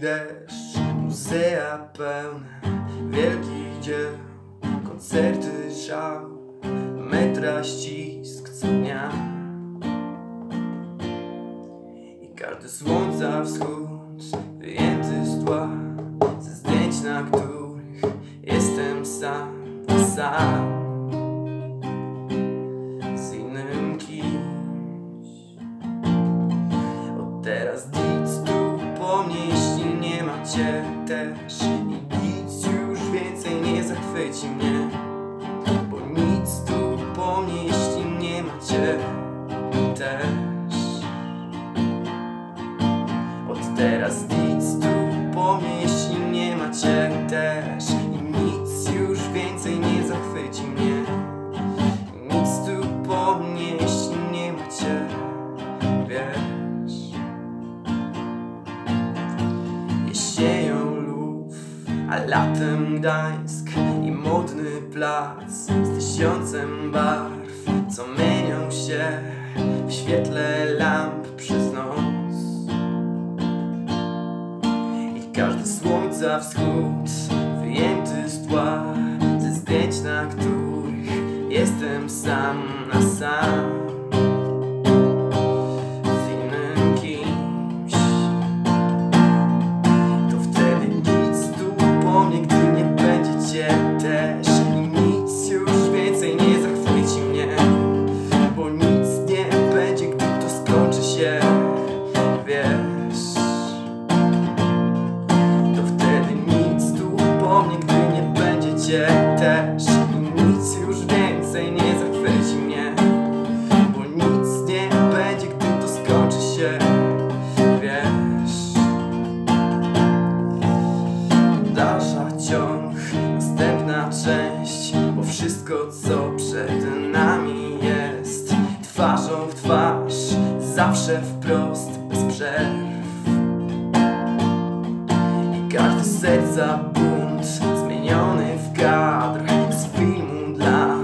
Deszcz, muzea pełne wielkich dzieł, koncerty szał, metra ścisk co dnia. I każdy słońca wschód wyjęty z tła, ze zdjęć, na których jestem sam, sam. Tu po mnie, jeśli nie macie też I nic już więcej nie zachwyci mnie. Bo nic tu po mnie, jeśli nie macie też. Od teraz nic tu po mnie, a latem Gdańsk I modny plac z tysiącem barw Co mienią się w świetle lamp przez noc. I każdy słońca wschód wyjęty z tła Ze zdjęć, na których jestem sam na sam między nami jest. Twarzą w twarz, zawsze wprost, bez przerw. I każdy serca bunt zmieniony w kadr Z filmu dla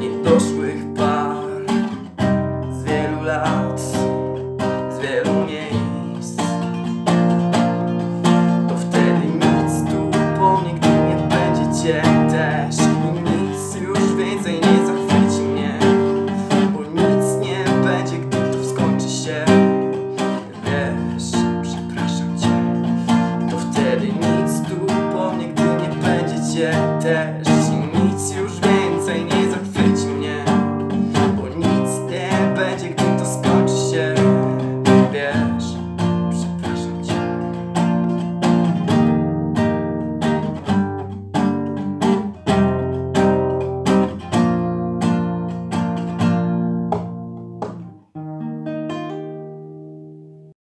niedoszłych par. Z wielu lat, z wielu miejsc. To wtedy nic tu po mnie, gdy nie będzie cię